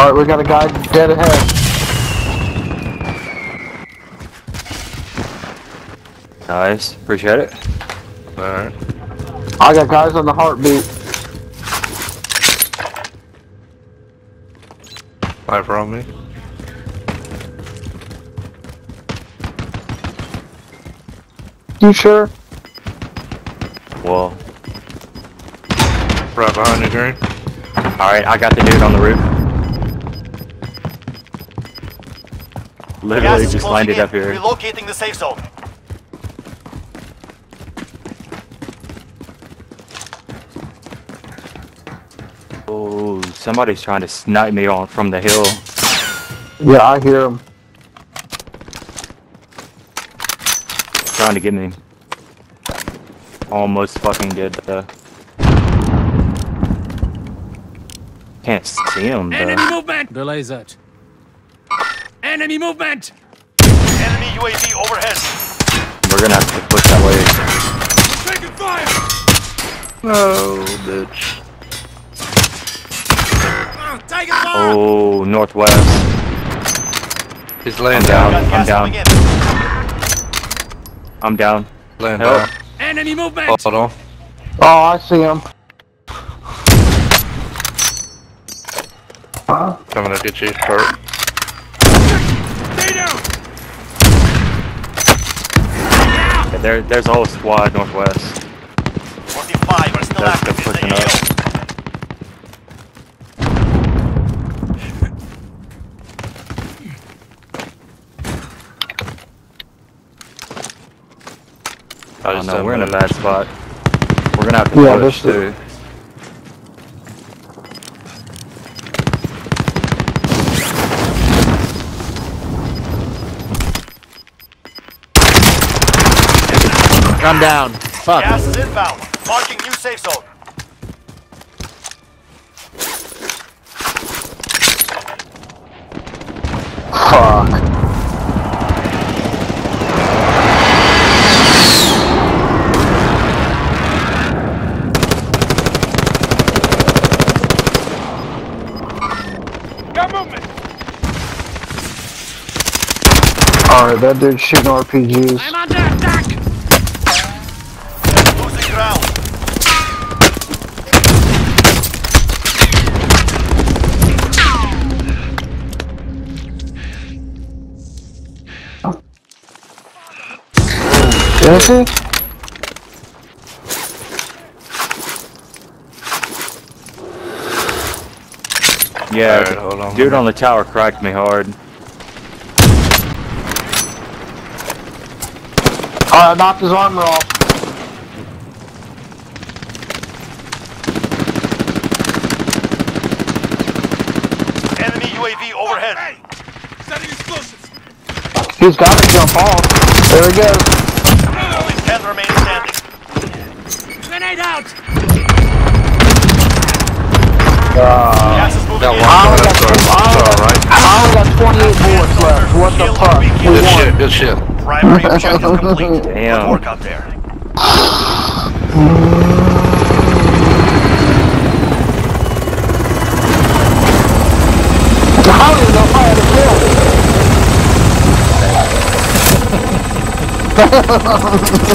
Alright, we got a guy dead ahead. Nice. Appreciate it. Alright. I got guys on the heartbeat. Sniper on me. You sure? Well, Right behind you, Green. alright, I got the dude on the roof. Literally just closing landed in. up here. Relocating the safe zone. Oh, somebody's trying to snipe me on from the hill. Yeah, I hear him. Trying to get me. Almost fucking did though. Can't see him Enemy movement! Relay that. Enemy movement! Enemy UAV overhead. We're gonna have to push that way. Taking fire! No, bitch. Uh, taking fire! Oh, northwest. He's laying down. I'm down. down. Got gas down. I'm down. Laying Help. down. Enemy movement! Hold on. Oh, I see him. Coming to get you. Hurt. Stay down! Yeah, there, there's a whole squad northwest. 45 are still That's active the in the up. AO. Oh just no, didn't we're in a bad spot. We're gonna have to Yeah, push this I'm down. Fuck. Gas is inbound. Marking new safe zone. Fuck. Got movement. Alright, that dude's shooting RPGs. I'm under attack! Is he? Yeah, Alright, hold on. dude on the tower cracked me hard. Alright, I knocked his armor off. Enemy UAV overhead. Setting explosives! He's got to jump off. There he goes. Grenade out! Gas is moving That in. one. only That's got- alright. I only got 28 bullets left. What the fuck? We Good shit, good shit. Primary objective complete. Damn. Good work out there. I don't even know if I had a kill.